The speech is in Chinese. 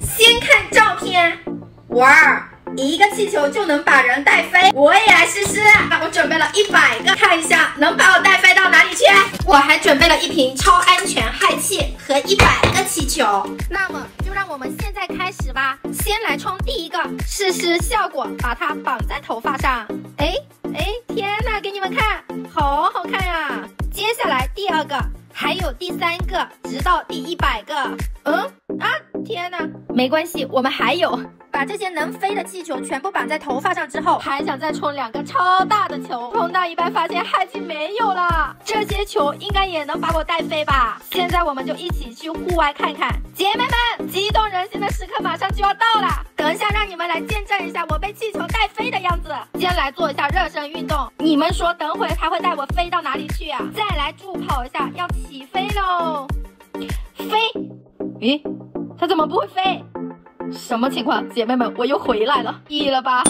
先看照片，哇，一个气球就能把人带飞，我也来试试。我准备了一百个，看一下能把我带飞到哪里去。我还准备了一瓶超安全氦气和一百个气球。那么就让我们现在开始吧。先来冲第一个，试试效果，把它绑在头发上。哎哎，天哪，给你们看，好好看呀！接下来第二个，还有第三个，直到第一百个。嗯，没关系，我们还有。把这些能飞的气球全部绑在头发上之后，还想再冲两个超大的球，冲到一半发现氦气没有了。这些球应该也能把我带飞吧？现在我们就一起去户外看看。姐妹们，激动人心的时刻马上就要到了，等一下让你们来见证一下我被气球带飞的样子。先来做一下热身运动，你们说等会它会带我飞到哪里去啊？再来助跑一下，要起飞喽！飞？咦，它怎么不会飞？什么情况，姐妹们，我又回来了，腻了吧？